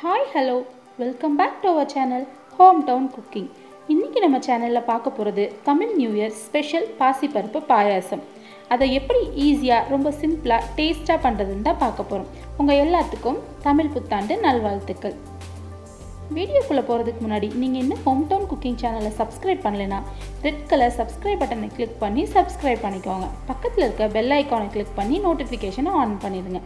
Hi hello welcome back to our channel hometown cooking இன்றைக்கி நம்ம சேனலில் பார்க்க போகிறது தமிழ் நியூ இயர் ஸ்பெஷல் பாசிப்பருப்பு பாயாசம். அதை எப்படி ஈஸியாக ரொம்ப சிம்பிளாக டேஸ்ட்டாக பண்ணுறதுன்னு தான் பார்க்க போகிறோம் உங்கள் எல்லாத்துக்கும் தமிழ் புத்தாண்டு நல்வாழ்த்துக்கள். வீடியோக்குள்ளே போகிறதுக்கு முன்னாடி நீங்கள் இன்னும் ஹோம் டவுன் குக்கிங் சேனலை சப்ஸ்கிரைப் பண்ணலைன்னா ரெட் கலர் சப்ஸ்கிரைப் பட்டனை கிளிக் பண்ணி சப்ஸ்கிரைப் பண்ணிக்கோங்க. பக்கத்தில் இருக்க பெல் ஐக்கானை கிளிக் பண்ணி நோட்டிஃபிகேஷனை ஆன் பண்ணிடுங்க.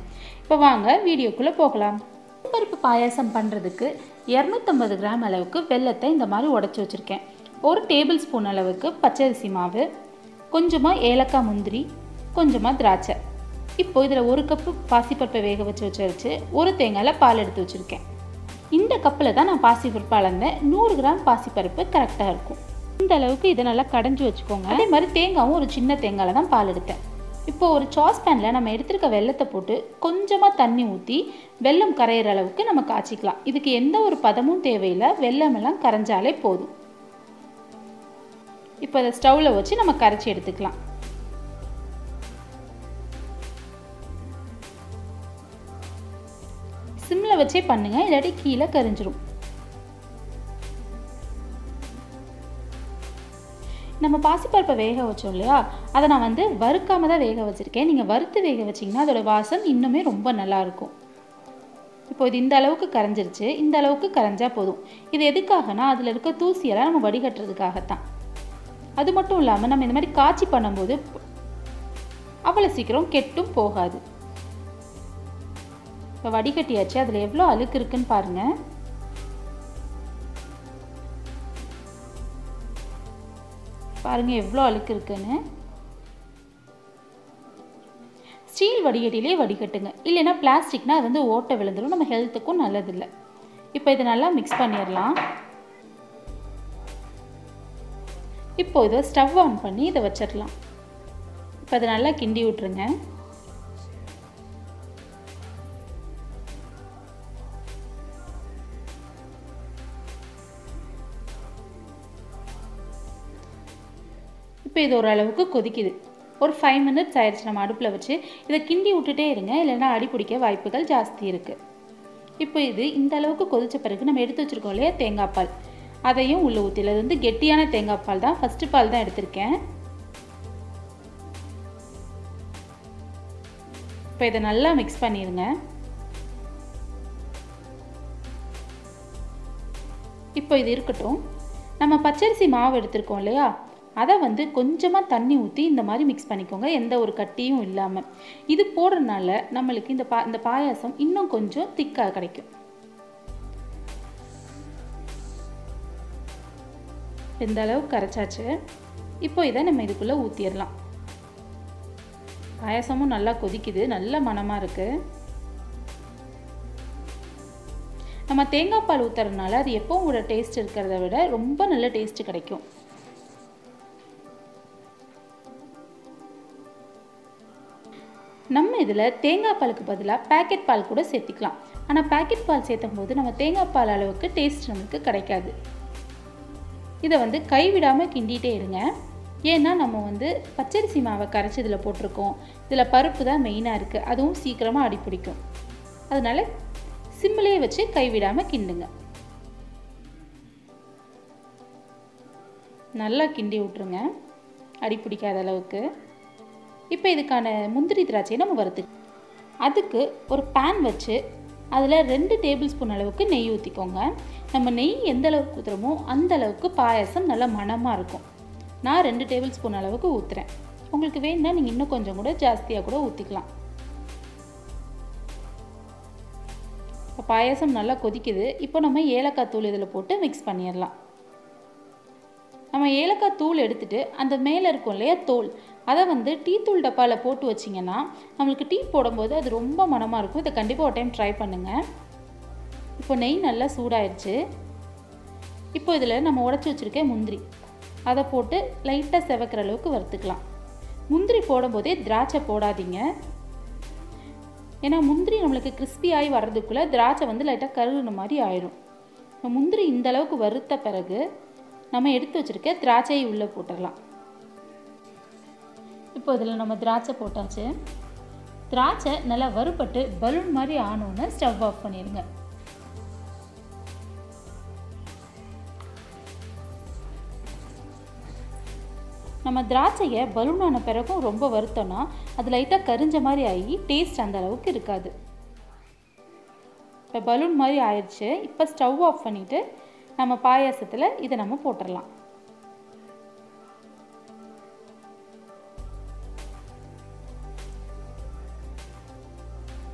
இப்போ வாங்க வீடியோக்குள்ளே போகலாம். பருப்பு பாயாசம் பண்ணுறதுக்கு இரநூத்தம்பது கிராம் அளவுக்கு வெல்லத்தை இந்த மாதிரி உடச்சி வச்சுருக்கேன். ஒரு டேபிள் ஸ்பூன் அளவுக்கு பச்சரிசி மாவு கொஞ்சமாக ஏலக்காய் முந்திரி கொஞ்சமாக திராட்சை. இப்போ இதில் ஒரு கப்பு பாசிப்பருப்பை வேக வச்சு வச்சு வச்சு ஒரு தேங்காயில் பால் எடுத்து வச்சுருக்கேன். இந்த கப்பில் தான் நான் பாசிப்பருப்பு அளந்தேன். நூறு கிராம் பாசிப்பருப்பு கரெக்டாக இருக்கும். இந்த அளவுக்கு இதை நல்லா கடைஞ்சி வச்சுக்கோங்க. அதே மாதிரி தேங்காவும் ஒரு சின்ன தேங்காயில் தான் பால் எடுத்தேன். இப்போ ஒரு சாஸ் பேனில் நம்ம எடுத்திருக்க வெள்ளத்தை போட்டு கொஞ்சமாக தண்ணி ஊற்றி வெல்லம் கரையிற அளவுக்கு நம்ம காய்ச்சிக்கலாம். இதுக்கு எந்த ஒரு பதமும் தேவையில்லை. வெள்ளமெல்லாம் கரைஞ்சாலே போதும். இப்போ அதை ஸ்டவ்வில் வச்சு நம்ம கரைச்சி எடுத்துக்கலாம். சிம்மில் வச்சே பண்ணுங்கள் இல்லாட்டி கீழே கரிஞ்சிரும். நம்ம பாசிப்பருப்பை வேக வச்சோம் இல்லையா? அதை நான் வந்து வறுக்காம தான் வேக வச்சுருக்கேன். நீங்கள் வறுத்து வேக வச்சிங்கன்னா அதோட வாசம் இன்னுமே ரொம்ப நல்லாயிருக்கும் இப்போ இது இந்த அளவுக்கு கரைஞ்சிருச்சு. இந்த அளவுக்கு கரைஞ்சா போதும். இது எதுக்காகனா அதில் இருக்க தூசியெல்லாம் நம்ம வடிகட்டுறதுக்காகத்தான். அது மட்டும் இல்லாமல் நம்ம இந்த மாதிரி காய்ச்சி பண்ணும்போது அவ்வளோ சீக்கிரம் கெட்டும் போகாது. இப்போ வடிகட்டியாச்சு. அதில் எவ்வளோ அழுக்கு இருக்குன்னு பாருங்கள் பாருங்கள் எவ்வளோ அழுக்கு இருக்குன்னு. ஸ்டீல் வடிகட்டிலே வடிகட்டுங்க. இல்லைன்னா பிளாஸ்டிக்னா அது வந்து ஓட்டை விழுந்துடும் நம்ம ஹெல்த்துக்கும் நல்லதில்லை. இப்போ இதை நல்லா மிக்ஸ் பண்ணிடலாம். இப்போ இதை ஸ்டவ் ஆன் பண்ணி இதை வச்சிடலாம். இப்போ அதை நல்லா கிண்டி விட்ருங்க இப்போ இது ஓரளவுக்கு கொதிக்குது. ஒரு ஃபைவ் மினிட்ஸ் ஆயிடுச்சு நம்ம அடுப்பில் வச்சு. இதை கிண்டி விட்டுட்டே இருங்க. இல்லைன்னா அடி பிடிக்க வாய்ப்புகள் ஜாஸ்தி இருக்குது இப்போ இது இந்த அளவுக்கு கொதித்த பிறகு நம்ம எடுத்து வச்சுருக்கோம் இல்லையா? தேங்காய் பால். அதையும் உள்ளே ஊற்றில அது வந்து கெட்டியான தேங்காய் பால் தான். ஃபஸ்ட்டு பால் தான் எடுத்திருக்கேன். இப்போ இதை நல்லா மிக்ஸ் பண்ணிடுங்க இப்போ இது இருக்கட்டும். நம்ம பச்சரிசி மாவு எடுத்திருக்கோம் இல்லையா? அதை வந்து கொஞ்சமாக தண்ணி ஊற்றி இந்த மாதிரி மிக்ஸ் பண்ணிக்கோங்க. எந்த ஒரு கட்டியும் இல்லாமல் இது போடுறதுனால நம்மளுக்கு இந்த பா இந்த பாயாசம் இன்னும் கொஞ்சம் திக்காக கிடைக்கும். இந்த அளவுக்கு கரைச்சாச்சு? இப்போ இதை நம்ம இதுக்குள்ளே ஊற்றிடலாம் பாயாசமும் நல்லா கொதிக்குது. நல்ல மனமாக இருக்குது நம்ம தேங்காய் பால் ஊற்றுறதுனால அது எப்போவும் கூட டேஸ்ட் இருக்கிறத விட ரொம்ப நல்ல டேஸ்ட்டு கிடைக்கும். நம்ம இதில் தேங்காய் பாலுக்கு பதிலாக பேக்கெட் பால் கூட சேர்த்திக்கலாம். ஆனால் பேக்கெட் பால் சேர்த்தும் போது நம்ம தேங்காய் பால் அளவுக்கு டேஸ்ட் நமக்கு கிடைக்காது. இதை வந்து கைவிடாமல் கிண்டிகிட்டே இருங்க. ஏன்னா நம்ம வந்து பச்சரிசி மாவை கரைச்சி இதில் போட்டிருக்கோம். இதில் பருப்பு தான் மெயினாக இருக்குது அதுவும் சீக்கிரமாக அடி பிடிக்கும். அதனால் சிம்மிலே வச்சு கைவிடாமல் கிண்டுங்க. நல்லா கிண்டி விட்ருங்க அடி பிடிக்காத அளவுக்கு. இப்போ இதுக்கான முந்திரி திராட்சையை நம்ம வறுத்து அதுக்கு ஒரு பேன் வச்சு அதில் ரெண்டு டேபிள் ஸ்பூன் அளவுக்கு நெய் ஊற்றிக்கோங்க நம்ம நெய் எந்த அளவுக்கு ஊற்றுறோமோ அந்த அளவுக்கு பாயாசம் நல்லா மணமாக இருக்கும். நான் ரெண்டு டேபிள் ஸ்பூன் அளவுக்கு ஊற்றுறேன் உங்களுக்கு வேணும்னா நீங்கள் இன்னும் கொஞ்சம் கூட ஜாஸ்தியாக கூட ஊற்றிக்கலாம் இப்போ பாயாசம் நல்லா கொதிக்குது. இப்போ நம்ம ஏலக்காய் தூள் இதில் போட்டு மிக்ஸ் பண்ணிடலாம். நம்ம ஏலக்காய் தூள் எடுத்துகிட்டு அந்த மேலே இருக்கும் இல்லையா தோல் அதை வந்து டீ தூள் டப்பாவில் போட்டு வச்சிங்கன்னா நம்மளுக்கு டீ போடும்போது அது ரொம்ப மனமாக இருக்கும். இதை கண்டிப்பாக ஒரு டைம் ட்ரை பண்ணுங்கள் இப்போ நெய் நல்லா சூடாயிடுச்சு இப்போ இதில் நம்ம உடச்சி வச்சுருக்க முந்திரி அதை போட்டு லைட்டாக செவக்கிற அளவுக்கு வறுத்துக்கலாம். முந்திரி போடும்போதே திராட்சை போடாதீங்க. ஏன்னா முந்திரி நம்மளுக்கு கிறிஸ்பியாகி வர்றதுக்குள்ளே திராட்சை வந்து லைட்டாக கருகுன மாதிரி ஆயிடும் முந்திரி இந்த அளவுக்கு வறுத்த பிறகு நம்ம எடுத்து வச்சுருக்க திராட்சையை உள்ளே போட்டுடலாம். இப்போ இதில் நம்ம திராட்சை போட்டாச்சு. திராட்சை நல்லா வறுபட்டு பலூன் மாதிரி ஆனோன்னு ஸ்டவ் ஆஃப் பண்ணிடுங்க. நம்ம திராட்சையை பலூன் ஆன பிறகும் ரொம்ப வருத்தம்னா அது லைட்டாக கரிஞ்ச மாதிரி ஆகி டேஸ்ட் அந்த அளவுக்கு இருக்காது. இப்போ பலூன் மாதிரி ஆயிடுச்சு. இப்போ ஸ்டவ் ஆஃப் பண்ணிவிட்டு நம்ம பாயாசத்தில் இதை நம்ம போட்டுடலாம்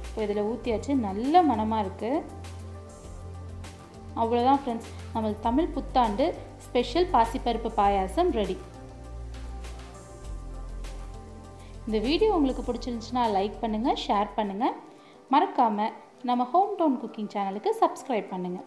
இப்போ இதில் ஊற்றியாச்சு நல்ல மனமாக இருக்குது அவ்வளோதான் ஃப்ரெண்ட்ஸ் நம்ம தமிழ் புத்தாண்டு ஸ்பெஷல் பாசிப்பருப்பு பாயாசம் ரெடி இந்த வீடியோ உங்களுக்கு பிடிச்சிருந்துச்சுன்னா லைக் பண்ணுங்கள் ஷேர் பண்ணுங்கள் மறக்காமல் நம்ம ஹோம் டவுன் குக்கிங் சேனலுக்கு சப்ஸ்கிரைப் பண்ணுங்கள்